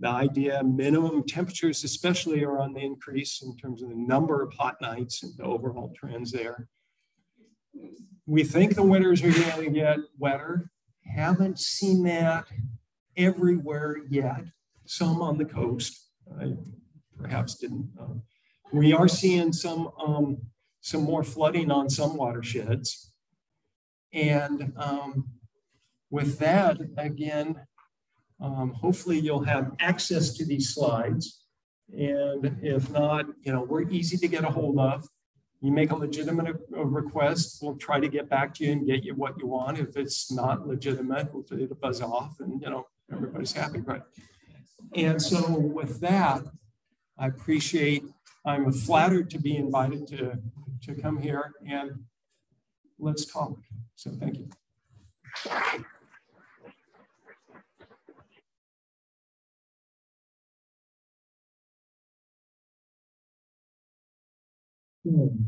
The idea minimum temperatures, especially, are on the increase in terms of the number of hot nights and the overall trends there. We think the winters are going to get wetter. Haven't seen that everywhere yet. Some on the coast, I perhaps didn't. Uh, we are seeing some um, some more flooding on some watersheds, and um, with that, again, um, hopefully you'll have access to these slides. And if not, you know, we're easy to get a hold of. You make a legitimate request, we'll try to get back to you and get you what you want. If it's not legitimate, we'll it buzz off and you know everybody's happy, right? And so with that, I appreciate, I'm flattered to be invited to, to come here and let's talk. So thank you. Hmm.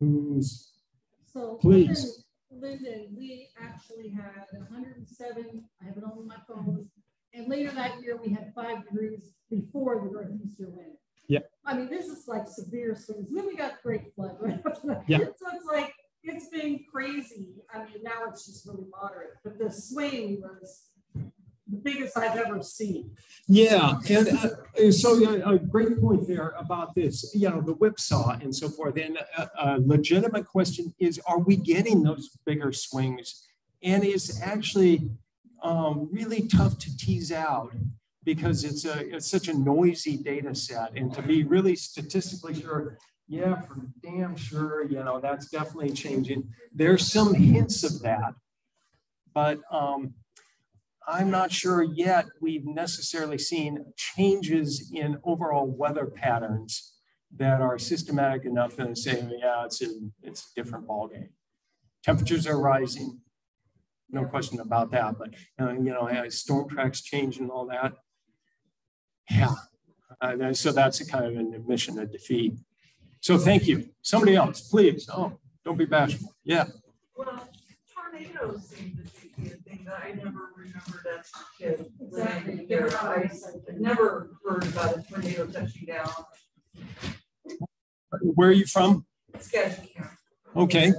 Who's, So. Please. Lynden, we actually had hundred and seven, I have it on my phone. And later that year, we had five degrees before the northeaster wind. Yeah. I mean, this is like severe swings. Then we got great flood, right? Yeah. So it's like, it's been crazy. I mean, now it's just really moderate, but the swing was the biggest I've ever seen. Yeah, and uh, so uh, a great point there about this, you know, the whipsaw and so forth. And a, uh, a legitimate question is, are we getting those bigger swings? And it's actually um, really tough to tease out because it's a it's such a noisy data set, and to be really statistically sure. Yeah, for damn sure, you know, that's definitely changing. There's some hints of that, but um, I'm not sure yet we've necessarily seen changes in overall weather patterns that are systematic enough to say, yeah, it's a, it's a different ballgame. Temperatures are rising. no question about that. But uh, you know, storm tracks change and all that. Yeah. Uh, so that's a kind of an admission of defeat. So thank you. Somebody else, please. Oh, don't be bashful. Yeah. Well, tornadoes seem to that I never remembered as a kid. Exactly. I never heard about a tornado touching down. Where are you from? Okay.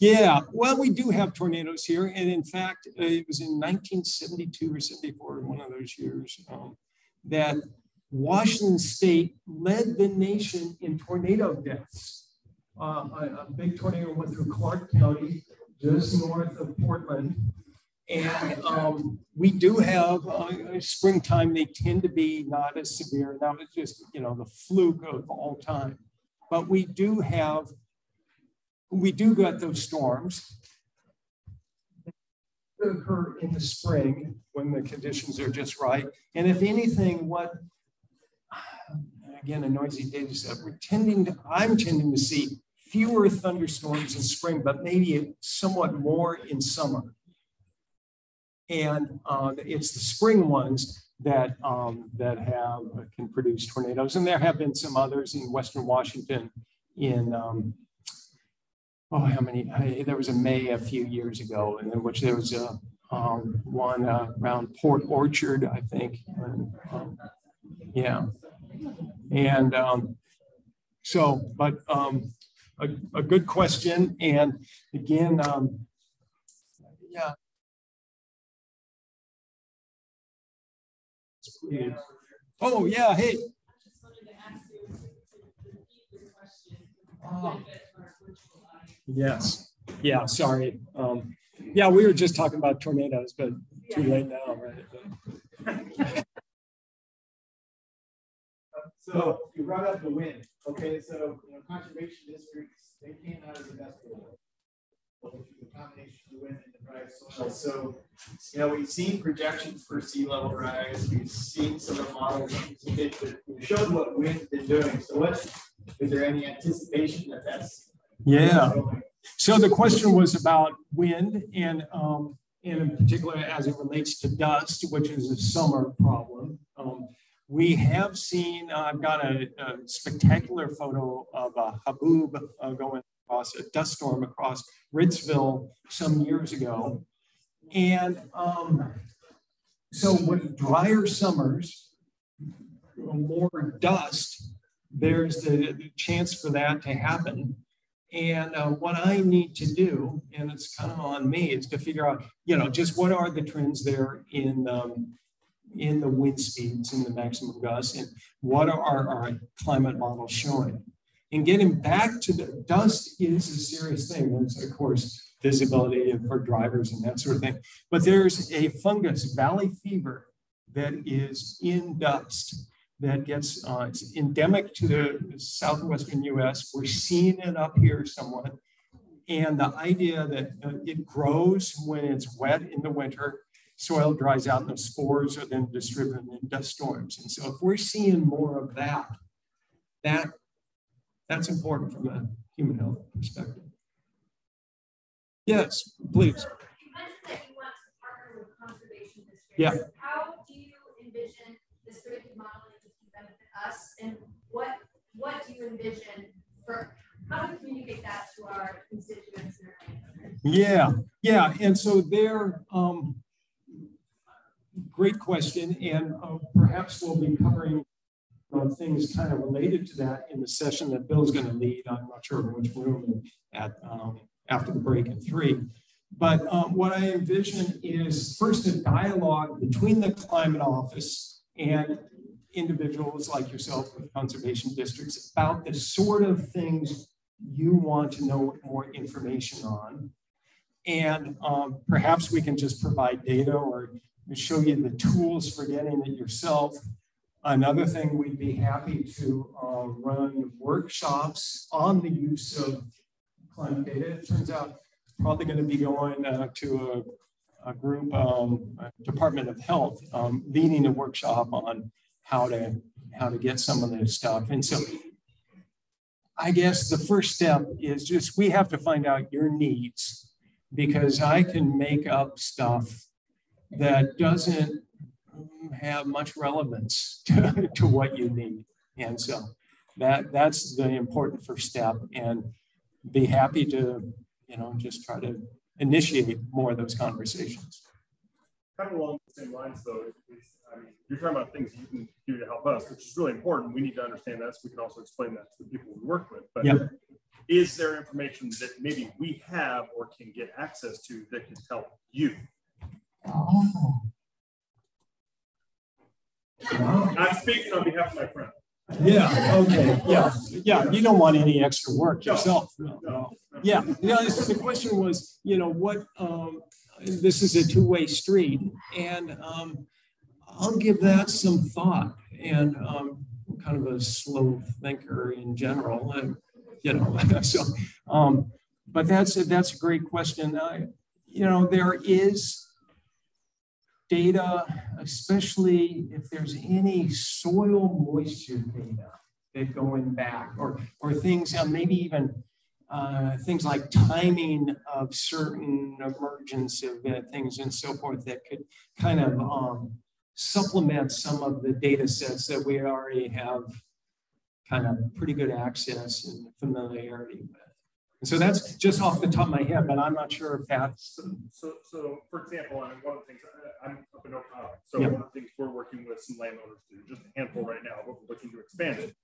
Yeah, well, we do have tornadoes here. And in fact, uh, it was in 1972 or 74, one of those years, um, that Washington State led the nation in tornado deaths. Uh, a, a, big tornado went through Clark County, just north of Portland. And um, we do have uh, springtime, they tend to be not as severe. That was just, you know, the fluke of all time. But we do have we do get those storms that occur in the spring when the conditions are just right. And if anything, what again a noisy data set, we're tending to, I'm tending to see fewer thunderstorms in spring, but maybe somewhat more in summer. And uh, it's the spring ones that um, that have can produce tornadoes, and there have been some others in Western Washington in um, oh, how many? I, there was a May a few years ago, in which there was a um, one uh, around Port Orchard, I think. And, um, yeah, and um, so, but um, a, a, good question, and again, um, yeah. Oh yeah, hey. Oh. Yes. Yeah. Sorry. Um, yeah, we were just talking about tornadoes, but too late now, right? so you brought up the wind. Okay, so you know, conservation districts they came out of the best the combination of the wind and the dry soil. So, you know, we've seen projections for sea level rise. We've seen some of the models that showed what wind's been doing. So, what is there any anticipation that that's yeah. So the question was about wind and, um, and in particular as it relates to dust, which is a summer problem. Um, we have seen, uh, I've got a, a, spectacular photo of a haboob uh, going across a dust storm across Ritzville some years ago. And um, so with drier summers, more dust, there's the, chance for that to happen. And uh, what I need to do, and it's kind of on me, is to figure out, you know, just what are the trends there in um, in the wind speeds and the maximum gusts, and what are our, our climate models showing? And getting back to the dust is a serious thing. There's, of course, visibility for drivers and that sort of thing. But there's a fungus, valley fever, that is in dust that gets, uh, it's endemic to the southwestern US. We're seeing it up here somewhat. And the idea that uh, it grows when it's wet in the winter, soil dries out and the spores are then distributed in dust storms. And so if we're seeing more of that, that that's important from a human health perspective. Yes, please. Yeah. How do you envision this predictive modeling to benefit us, and what what do you envision for how do we communicate that to our constituents? Yeah, yeah, and so there, um, great question, and uh, perhaps we'll be covering uh, things kind of related to that in the session that Bill's going to lead. I'm not sure in which room at um, after the break at three. But um, what I envision is first a dialogue between the climate office and individuals like yourself with conservation districts about the sort of things you want to know more information on. And um, perhaps we can just provide data or show you the tools for getting it yourself Another thing, we'd be happy to uh, run workshops on the use of climate data. It turns out probably going to be going uh, to a, a group, um, Department of Health, um, leading a workshop on how to how to get some of this stuff. And so I guess the first step is just we have to find out your needs because I can make up stuff that doesn't have much relevance to, to what you need. And so that that's the important first step and be happy to, you know, just try to initiate more of those conversations. Kind of along the same lines though, is, I mean, you're talking about things you can do to help us, which is really important. We need to understand that so we can also explain that to the people we work with. But Yep. is there information that maybe we have or can get access to that can help you? Oh. I'm speaking on behalf of my friend. Yeah, okay, yeah, yeah, you don't want any extra work yourself. no, no. No. Yeah, yeah, so the question was, you know, what, um, this is a two-way street and, um, I'll give that some thought and, um, I'm kind of a slow thinker in general and, you know, so, um, but that's, a- that's a great question. I, you know, there is data, especially if there's any soil moisture data that going back or, or things, uh, maybe even uh, things like timing of certain emergence event things and so forth that could kind of um, supplement some of the data sets that we already have kind of pretty good access and familiarity with. And so that's just off the top of my head, but I'm not sure if that's, So, so, so for example, I mean, one of the things, I- I'm up in Okanogan, so Yeah. one of the things we're working with some landowners to, do, just a handful right now, but we're looking to expand it.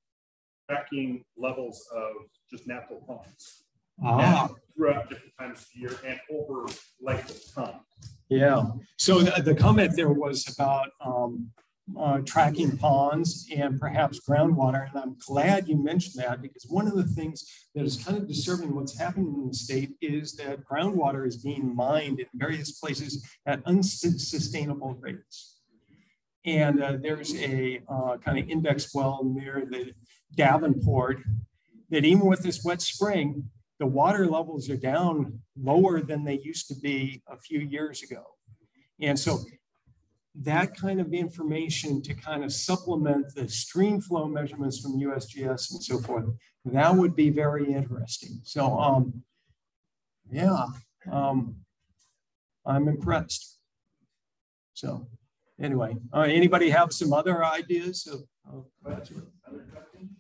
Tracking levels of just natural ponds ah, throughout different times of the year and over length of time. Yeah, so the, the comment there was about um, uh, tracking ponds and perhaps groundwater. And I'm glad you mentioned that because one of the things that is kind of disturbing what's happening in the state is that groundwater is being mined in various places at unsustainable rates. And uh, there's a uh, kind of index well near the Davenport that even with this wet spring, the water levels are down lower than they used to be a few years ago. And so that kind of information to kind of supplement the stream flow measurements from USGS and so forth, that would be very interesting. So, um, yeah, um, I'm impressed. So anyway, uh, anybody have some other ideas of, of Other questions?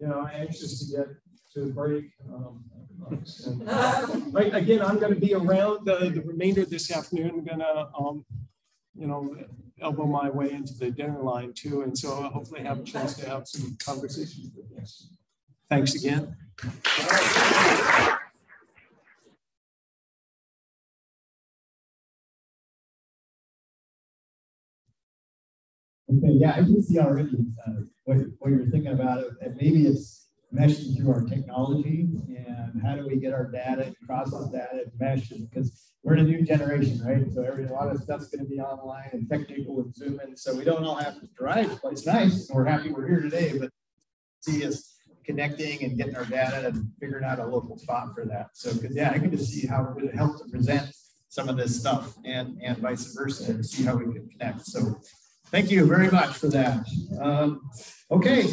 you know, anxious to get to the break. Um, and, uh, Right, again, I'm gonna be around the, the remainder of this afternoon, I'm gonna, um, you know, elbow my way into the dinner line too, and so I'll hopefully have a chance to have some conversations with you. Thanks again. Okay, yeah, I can see already uh, what, what you're thinking about, it, and maybe it's meshing through our technology, and how do we get our data, and process data, and mesh, because we're in a new generation, right? So every, a lot of stuff's gonna be online and technical and Zoom in, so we don't all have to drive, but it's nice, we're happy we're here today, but see us connecting and getting our data and figuring out a local spot for that. So, because yeah, I can just see how it would help to present some of this stuff and, and vice versa, and see how we can connect. So Thank you very much for that. Um, okay.